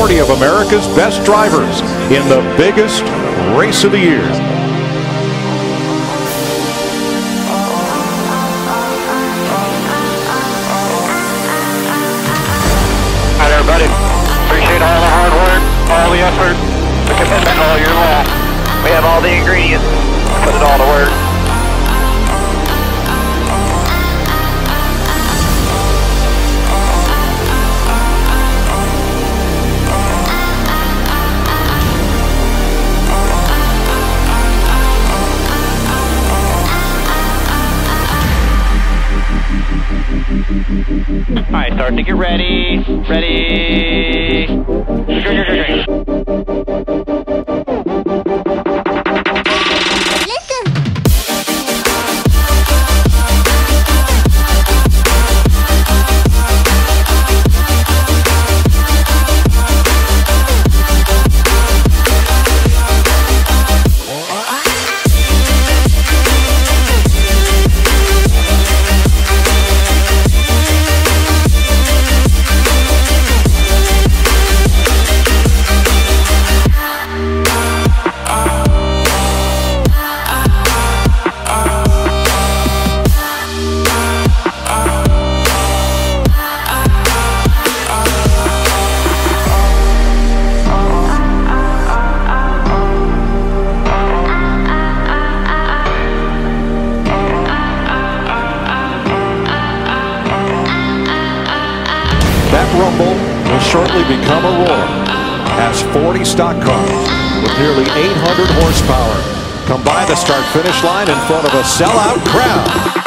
of America's best drivers in the biggest race of the year. Starting to get ready. Ready. That rumble will shortly become a roar as 40 stock cars with nearly 800 horsepower come by the start finish line in front of a sellout crowd.